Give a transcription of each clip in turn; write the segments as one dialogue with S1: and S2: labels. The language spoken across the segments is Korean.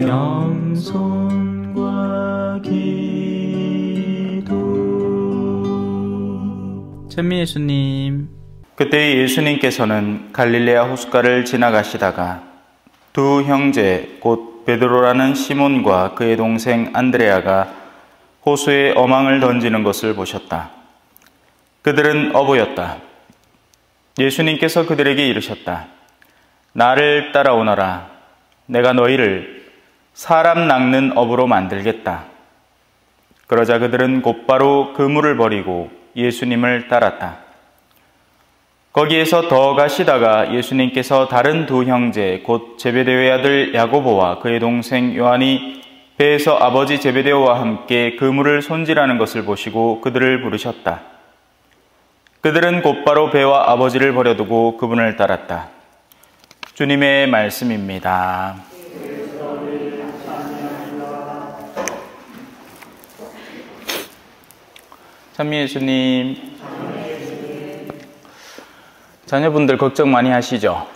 S1: 겸손과 기도
S2: 천미 예수님
S3: 그때 예수님께서는 갈릴레아 호숫가를 지나가시다가 두 형제 곧 베드로라는 시몬과 그의 동생 안드레아가 호수에 어망을 던지는 것을 보셨다. 그들은 어부였다. 예수님께서 그들에게 이르셨다. 나를 따라오너라. 내가 너희를 사람 낚는 어부로 만들겠다. 그러자 그들은 곧바로 그물을 버리고 예수님을 따랐다. 거기에서 더 가시다가 예수님께서 다른 두 형제 곧 제베데오의 아들 야고보와 그의 동생 요한이 배에서 아버지 제베데오와 함께 그물을 손질하는 것을 보시고 그들을 부르셨다. 그들은 곧바로 배와 아버지를 버려두고 그분을 따랐다. 주님의 말씀입니다. 찬미 예수님, 자녀분들 걱정 많이 하시죠?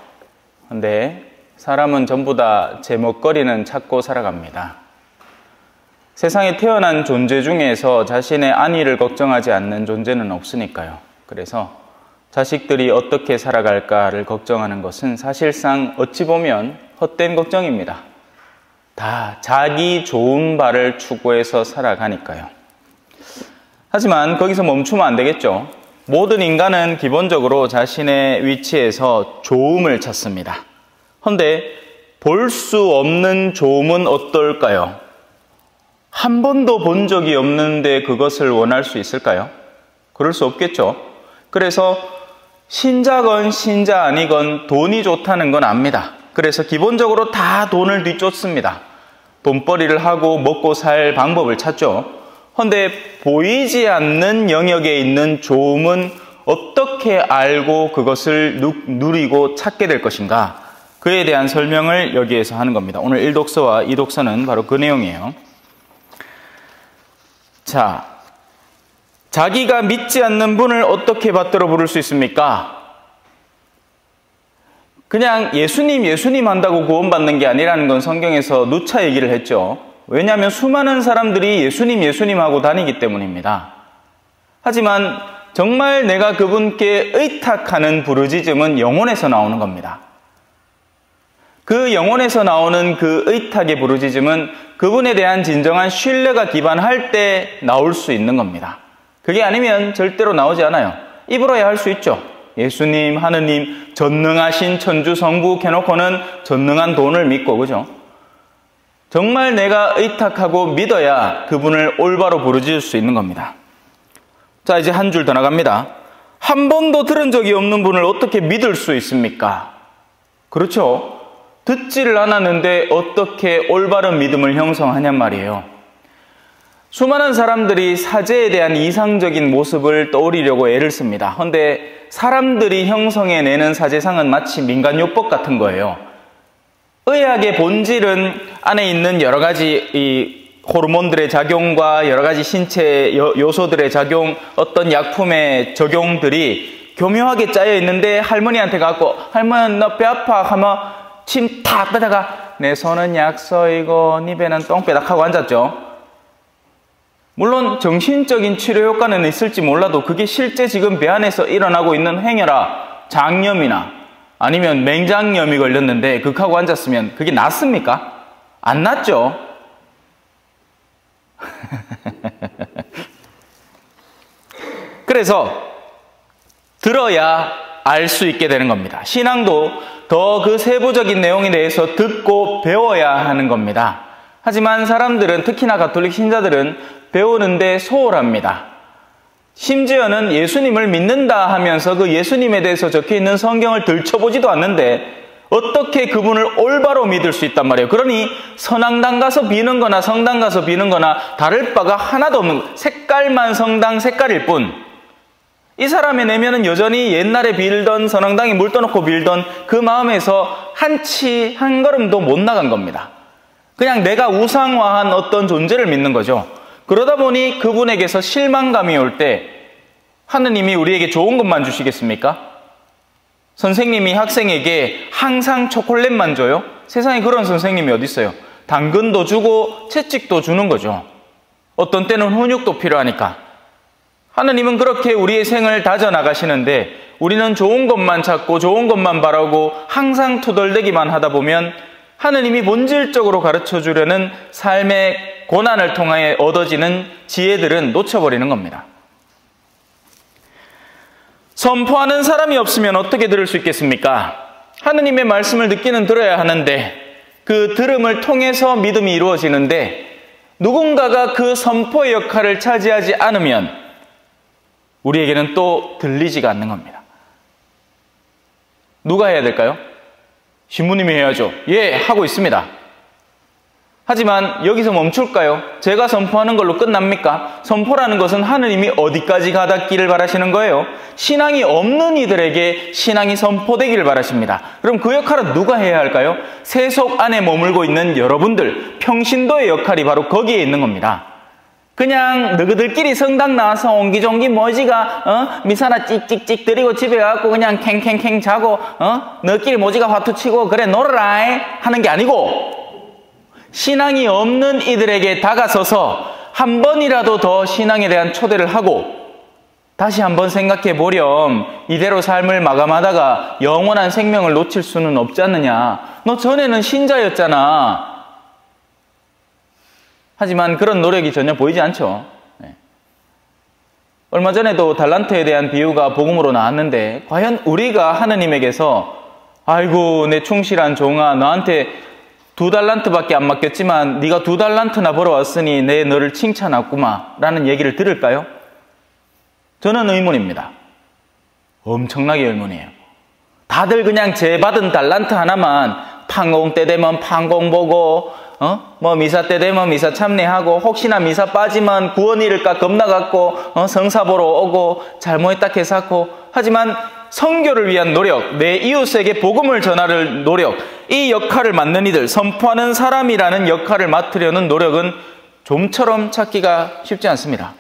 S3: 근데 사람은 전부 다 제 먹거리는 찾고 살아갑니다. 세상에 태어난 존재 중에서 자신의 안위를 걱정하지 않는 존재는 없으니까요. 그래서 자식들이 어떻게 살아갈까를 걱정하는 것은 사실상 어찌 보면 헛된 걱정입니다. 다 자기 좋은 바를 추구해서 살아가니까요. 하지만 거기서 멈추면 안 되겠죠. 모든 인간은 기본적으로 자신의 위치에서 좋음을 찾습니다. 헌데 볼 수 없는 좋음은 어떨까요? 한 번도 본 적이 없는데 그것을 원할 수 있을까요? 그럴 수 없겠죠. 그래서 신자건 신자 아니건 돈이 좋다는 건 압니다. 그래서 기본적으로 다 돈을 뒤쫓습니다. 돈벌이를 하고 먹고 살 방법을 찾죠. 헌데 보이지 않는 영역에 있는 좋음은 어떻게 알고 그것을 누리고 찾게 될 것인가? 그에 대한 설명을 여기에서 하는 겁니다. 오늘 1독서와 2독서는 바로 그 내용이에요. 자, 자기가 믿지 않는 분을 어떻게 받들어 부를 수 있습니까? 그냥 예수님, 예수님 한다고 구원받는 게 아니라는 건 성경에서 누차 얘기를 했죠. 왜냐하면 수많은 사람들이 예수님, 예수님 하고 다니기 때문입니다. 하지만 정말 내가 그분께 의탁하는 부르짖음은 영혼에서 나오는 겁니다. 그 영혼에서 나오는 그 의탁의 부르짖음은 그분에 대한 진정한 신뢰가 기반할 때 나올 수 있는 겁니다. 그게 아니면 절대로 나오지 않아요. 입으로야 할 수 있죠. 예수님, 하느님, 전능하신 천주 성부 캐놓고는 전능한 돈을 믿고, 그죠? 정말 내가 의탁하고 믿어야 그분을 올바로 부르짖을 수 있는 겁니다. 자, 이제 한 줄 더 나갑니다. 한 번도 들은 적이 없는 분을 어떻게 믿을 수 있습니까? 그렇죠? 듣지를 않았는데 어떻게 올바른 믿음을 형성하냔 말이에요. 수많은 사람들이 사제에 대한 이상적인 모습을 떠올리려고 애를 씁니다. 그런데 사람들이 형성해내는 사제상은 마치 민간요법 같은 거예요. 의학의 본질은 안에 있는 여러 가지 이 호르몬들의 작용과 여러 가지 신체 요소들의 작용, 어떤 약품의 적용들이 교묘하게 짜여 있는데 할머니한테 갖고 할머니 너 배 아파 하면 침 탁 빼다가 내 손은 약서이고 니 배는 똥배닥 하고 앉았죠. 물론 정신적인 치료 효과는 있을지 몰라도 그게 실제 지금 배 안에서 일어나고 있는 행여라 장염이나 아니면 맹장염이 걸렸는데 극하고 앉았으면 그게 낫습니까? 안 낫죠? 그래서 들어야 알 수 있게 되는 겁니다. 신앙도 더 그 세부적인 내용에 대해서 듣고 배워야 하는 겁니다. 하지만 사람들은 특히나 가톨릭 신자들은 배우는데 소홀합니다. 심지어는 예수님을 믿는다 하면서 그 예수님에 대해서 적혀 있는 성경을 들춰보지도 않는데 어떻게 그분을 올바로 믿을 수 있단 말이에요. 그러니 선앙당 가서 비는 거나 성당 가서 비는 거나 다를 바가 하나도 없는 색깔만 성당 색깔일 뿐 이 사람의 내면은 여전히 옛날에 빌던 선왕당에 물 떠놓고 빌던 그 마음에서 한 치 한 걸음도 못 나간 겁니다. 그냥 내가 우상화한 어떤 존재를 믿는 거죠. 그러다 보니 그분에게서 실망감이 올 때 하느님이 우리에게 좋은 것만 주시겠습니까? 선생님이 학생에게 항상 초콜릿만 줘요? 세상에 그런 선생님이 어디 있어요? 당근도 주고 채찍도 주는 거죠. 어떤 때는 훈육도 필요하니까. 하느님은 그렇게 우리의 생을 다져 나가시는데 우리는 좋은 것만 찾고 좋은 것만 바라고 항상 투덜대기만 하다 보면 하느님이 본질적으로 가르쳐 주려는 삶의 고난을 통하여 얻어지는 지혜들은 놓쳐버리는 겁니다. 선포하는 사람이 없으면 어떻게 들을 수 있겠습니까? 하느님의 말씀을 듣기는 들어야 하는데 그 들음을 통해서 믿음이 이루어지는데 누군가가 그 선포의 역할을 차지하지 않으면 우리에게는 또 들리지가 않는 겁니다. 누가 해야 될까요? 신부님이 해야죠. 예, 하고 있습니다. 하지만 여기서 멈출까요? 제가 선포하는 걸로 끝납니까? 선포라는 것은 하느님이 어디까지 가닿기를 바라시는 거예요? 신앙이 없는 이들에게 신앙이 선포되기를 바라십니다. 그럼 그 역할은 누가 해야 할까요? 세속 안에 머물고 있는 여러분들, 평신도의 역할이 바로 거기에 있는 겁니다. 그냥 너희들끼리 성당 나와서 옹기종기 모지가 어? 미사나 찍찍찍 드리고 집에 가고 그냥 캥캥캥 자고 어? 너끼리 모지가 화투치고 그래 놀아라 하는 게 아니고 신앙이 없는 이들에게 다가서서 한 번이라도 더 신앙에 대한 초대를 하고 다시 한번 생각해 보렴. 이대로 삶을 마감하다가 영원한 생명을 놓칠 수는 없지 않느냐. 너 전에는 신자였잖아. 하지만 그런 노력이 전혀 보이지 않죠. 네. 얼마 전에도 달란트에 대한 비유가 복음으로 나왔는데 과연 우리가 하느님에게서 아이고 내 충실한 종아 너한테 두 달란트밖에 안 맡겼지만 네가 두 달란트나 벌어왔으니 내 너를 칭찬하구마 라는 얘기를 들을까요? 저는 의문입니다. 엄청나게 의문이에요. 다들 그냥 제 받은 달란트 하나만 판공 때 되면 판공 보고 어? 뭐 미사 때 되면 미사 참례하고 혹시나 미사 빠지면 구원 잃을까 겁나 갖고 어? 성사 보러 오고 잘못했다 해서고 하지만 성교를 위한 노력, 내 이웃에게 복음을 전하를 노력, 이 역할을 맡는 이들, 선포하는 사람이라는 역할을 맡으려는 노력은 좀처럼 찾기가 쉽지 않습니다.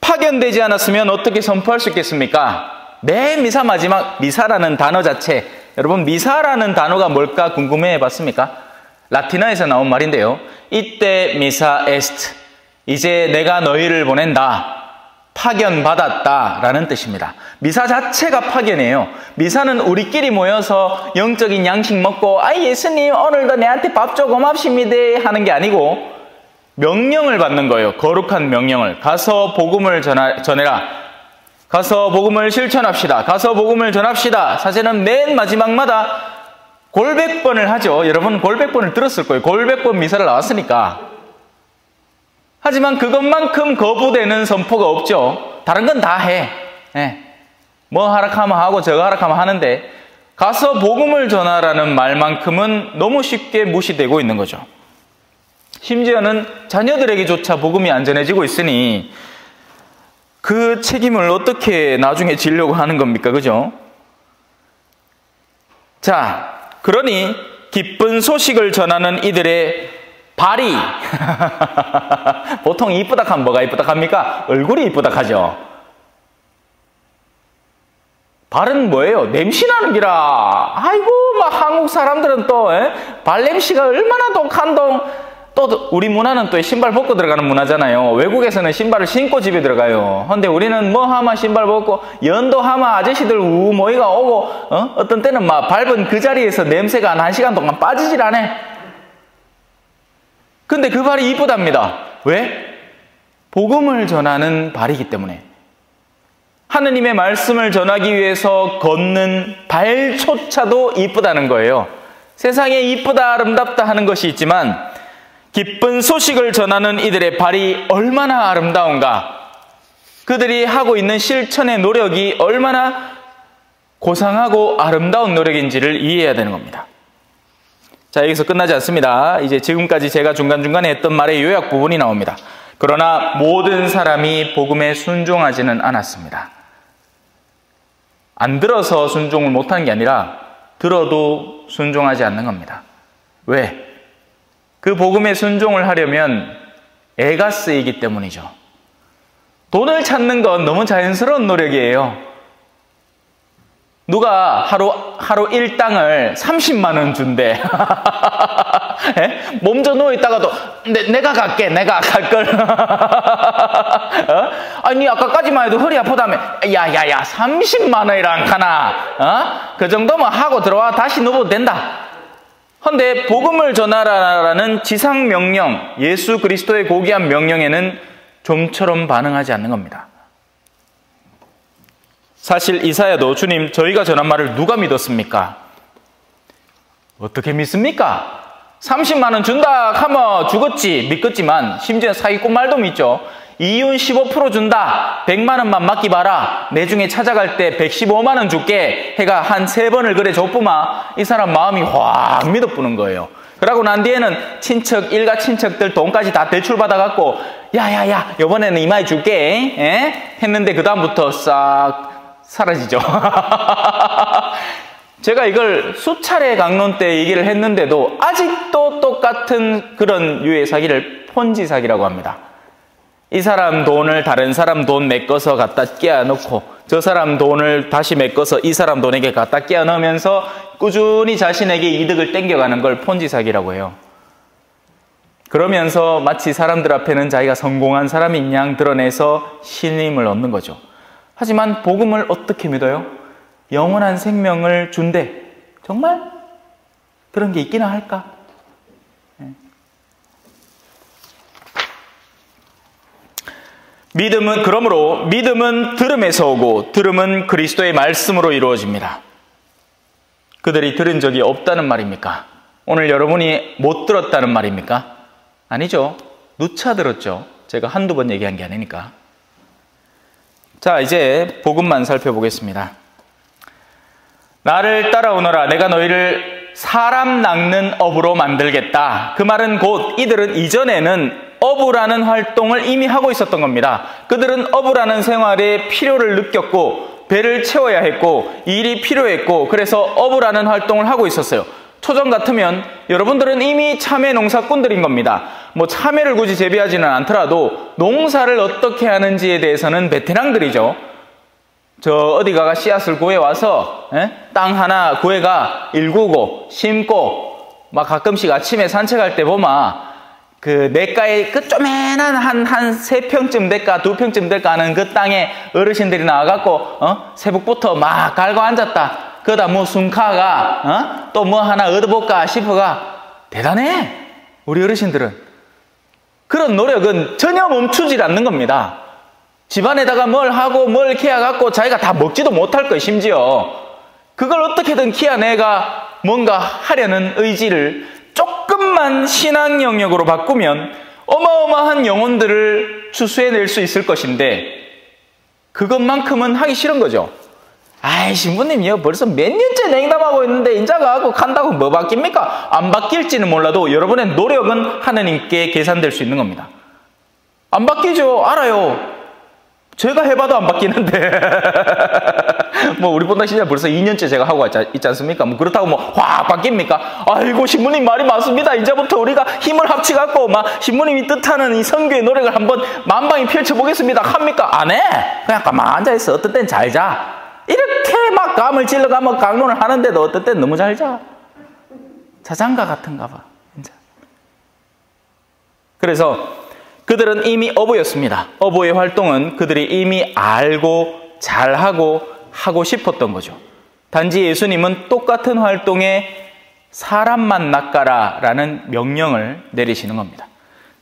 S3: 파견되지 않았으면 어떻게 선포할 수 있겠습니까? 내 미사 마지막 미사라는 단어 자체 여러분 미사라는 단어가 뭘까 궁금해 봤습니까? 라틴어에서 나온 말인데요. Ite missa est 이제 내가 너희를 보낸다. 파견받았다 라는 뜻입니다. 미사 자체가 파견이에요. 미사는 우리끼리 모여서 영적인 양식 먹고 아 예수님 오늘도 내한테 밥 줘 고맙습니다 하는 게 아니고 명령을 받는 거예요. 거룩한 명령을 가서 복음을 전하, 전해라. 가서 복음을 실천합시다. 가서 복음을 전합시다. 사실은 맨 마지막마다 골백번을 하죠. 여러분 골백번을 들었을 거예요. 골백번 미사를 나왔으니까. 하지만 그것만큼 거부되는 선포가 없죠. 다른 건 다 해. 네. 뭐 하락하면 하고 저거 하락하면 하는데 가서 복음을 전하라는 말만큼은 너무 쉽게 무시되고 있는 거죠. 심지어는 자녀들에게조차 복음이 안전해지고 있으니 그 책임을 어떻게 나중에 지려고 하는 겁니까? 그죠? 자, 그러니 기쁜 소식을 전하는 이들의 발이 보통 이쁘다 하면 뭐가 이쁘다 합니까? 얼굴이 이쁘다 하죠. 발은 뭐예요? 냄새 나는 기라. 아이고, 막 한국 사람들은 또, 에? 발냄새가 얼마나 독한동. 또 우리 문화는 또 신발 벗고 들어가는 문화잖아요. 외국에서는 신발을 신고 집에 들어가요. 근데 우리는 뭐 하마 신발 벗고 연도 하마 아저씨들 우 모이가 오고 어? 어떤 때는 막 밟은 그 자리에서 냄새가 한 시간 동안 빠지질 않아. 근데 그 발이 이쁘답니다. 왜? 복음을 전하는 발이기 때문에. 하느님의 말씀을 전하기 위해서 걷는 발조차도 이쁘다는 거예요. 세상에 이쁘다, 아름답다 하는 것이 있지만 기쁜 소식을 전하는 이들의 발이 얼마나 아름다운가. 그들이 하고 있는 실천의 노력이 얼마나 고상하고 아름다운 노력인지를 이해해야 되는 겁니다. 자, 여기서 끝나지 않습니다. 이제 지금까지 제가 중간중간에 했던 말의 요약 부분이 나옵니다. 그러나 모든 사람이 복음에 순종하지는 않았습니다. 안 들어서 순종을 못하는 게 아니라 들어도 순종하지 않는 겁니다. 왜? 그 복음에 순종을 하려면 애가 쓰이기 때문이죠. 돈을 찾는 건 너무 자연스러운 노력이에요. 누가 하루 하루 일당을 30만 원 준대. 예? 몸져 누워 있다가도 내, 가 갈게. 내가 갈 걸. 어? 아니 아까까지만 해도 허리 아프다며. 야 야 야 30만 원이랑 가나. 어? 그 정도면 하고 들어와 다시 누워도 된다. 헌데 복음을 전하라라는 지상 명령, 예수 그리스도의 고귀한 명령에는 좀처럼 반응하지 않는 겁니다. 사실 이사야도 주님 저희가 전한 말을 누가 믿었습니까? 어떻게 믿습니까? 30만 원 준다 하면 죽었지 믿겠지만 심지어 사기꾼 말도 믿죠. 이윤 15% 준다. 100만 원만 맡기 봐라. 내 중에 찾아갈 때 115만 원 줄게. 해가 한 세 번을 그래 줬구만. 이 사람 마음이 확 믿어부는 거예요. 그러고 난 뒤에는 친척, 일가 친척들 돈까지 다 대출 받아갖고 야 야야 이번에는 이마에 줄게. 에? 했는데 그 다음부터 싹 사라지죠. 제가 이걸 수차례 강론 때 얘기를 했는데도 아직도 똑같은 그런 유의 사기를 폰지 사기라고 합니다. 이 사람 돈을 다른 사람 돈 메꿔서 갖다 끼워 넣고 저 사람 돈을 다시 메꿔서 이 사람 돈에게 갖다 끼워 넣으면서 꾸준히 자신에게 이득을 땡겨가는 걸 폰지 사기라고 해요. 그러면서 마치 사람들 앞에는 자기가 성공한 사람인 양 드러내서 신임을 얻는 거죠. 하지만 복음을 어떻게 믿어요? 영원한 생명을 준대. 정말 그런 게 있기나 할까? 믿음은 그러므로 믿음은 들음에서 오고 들음은 그리스도의 말씀으로 이루어집니다. 그들이 들은 적이 없다는 말입니까? 오늘 여러분이 못 들었다는 말입니까? 아니죠. 누차 들었죠. 제가 한두 번 얘기한 게 아니니까. 자, 이제 복음만 살펴보겠습니다. 나를 따라오너라. 내가 너희를 사람 낚는 업으로 만들겠다. 그 말은 곧 이들은 이전에는 어부라는 활동을 이미 하고 있었던 겁니다. 그들은 어부라는 생활에 필요를 느꼈고 배를 채워야 했고 일이 필요했고 그래서 어부라는 활동을 하고 있었어요. 초전 같으면 여러분들은 이미 참외 농사꾼들인 겁니다. 뭐 참외를 굳이 재배하지는 않더라도 농사를 어떻게 하는지에 대해서는 베테랑들이죠. 저 어디 가가 씨앗을 구해 와서 예? 땅 하나 구해가 일구고 심고 막 가끔씩 아침에 산책할 때 보면 그 내가의 그 쪼매난 한 한 세 평쯤 될까 두 평쯤 될까 하는 그 땅에 어르신들이 나와갖고 어? 새벽부터 막 갈고 앉았다. 그러다 뭐 순카가 어? 또 뭐 하나 얻어볼까 싶어가 대단해. 우리 어르신들은 그런 노력은 전혀 멈추질 않는 겁니다. 집안에다가 뭘 하고 뭘 키워갖고 자기가 다 먹지도 못할 거예요, 심지어. 그걸 어떻게든 키워내가 뭔가 하려는 의지를 조금만 신앙 영역으로 바꾸면 어마어마한 영혼들을 추수해낼 수 있을 것인데 그것만큼은 하기 싫은 거죠. 아이 신부님이요 벌써 몇 년째 냉담하고 있는데 인자가 하고 간다고 뭐 바뀝니까? 안 바뀔지는 몰라도 여러분의 노력은 하느님께 계산될 수 있는 겁니다. 안 바뀌죠. 알아요. 제가 해봐도 안 바뀌는데. 뭐, 우리 본당 시절 벌써 2년째 제가 하고 있지, 않습니까? 뭐, 그렇다고 뭐, 확 바뀝니까? 아이고, 신부님 말이 맞습니다. 이제부터 우리가 힘을 합치갖고, 막, 신부님이 뜻하는 이 성교의 노력을 한번 만방히 펼쳐보겠습니다. 합니까? 안 해! 그냥 가만 앉아있어. 어떤 땐잘 자. 이렇게 막 감을 찔러가면 강론을 하는데도 어떤 땐 너무 잘 자. 자장가 같은가 봐. 진짜. 그래서, 그들은 이미 어부였습니다. 어부의 활동은 그들이 이미 알고 잘하고 하고 싶었던 거죠. 단지 예수님은 똑같은 활동에 사람만 낚아라라는 명령을 내리시는 겁니다.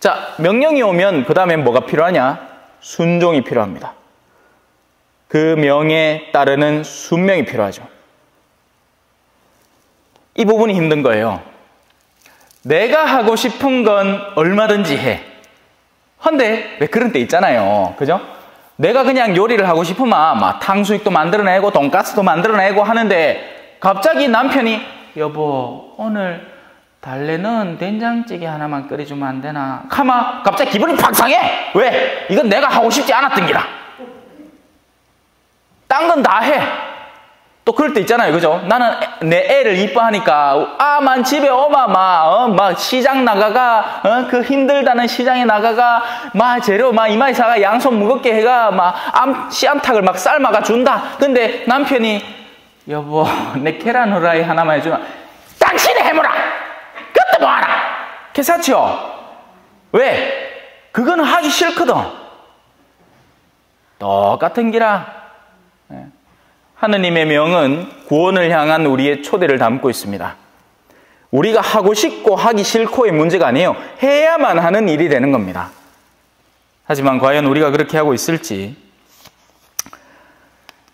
S3: 자, 명령이 오면 그 다음에 뭐가 필요하냐? 순종이 필요합니다. 그 명에 따르는 순명이 필요하죠. 이 부분이 힘든 거예요. 내가 하고 싶은 건 얼마든지 해. 헌데 왜 그런 때 있잖아요. 그죠? 내가 그냥 요리를 하고 싶으면 막 탕수육도 만들어내고 돈가스도 만들어내고 하는데 갑자기 남편이 여보 오늘 달래는 된장찌개 하나만 끓여주면 안 되나? 가마 갑자기 기분이 팍 상해. 왜? 이건 내가 하고 싶지 않았던 기라. 딴 건 다 해. 또 그럴 때 있잖아요. 그죠? 나는 내 애를 이뻐하니까, 아, 만 집에 오마, 마, 어, 막 시장 나가가, 어, 그 힘들다는 시장에 나가가, 마, 재료, 마, 이마에 사가 양손 무겁게 해가, 막, 암, 씨암탉을 막 삶아가 준다. 근데 남편이, 여보, 내 계란 후라이 하나만 해주면 당신이 해보라! 그것도 뭐하라! 괜찮지요? 왜? 그거는 하기 싫거든. 똑같은 기라. 예. 하느님의 명은 구원을 향한 우리의 초대를 담고 있습니다. 우리가 하고 싶고 하기 싫고의 문제가 아니에요. 해야만 하는 일이 되는 겁니다. 하지만 과연 우리가 그렇게 하고 있을지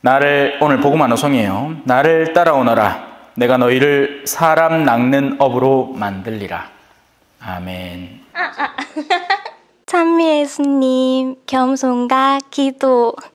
S3: 나를 오늘 복음 하나송이에요. 나를 따라오너라. 내가 너희를 사람 낚는 업으로 만들리라. 아멘.
S4: 찬미 예수님, 겸손과 기도.